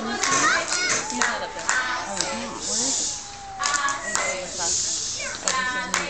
Can you it? not a there. Oh, damn. Where is it? Oh,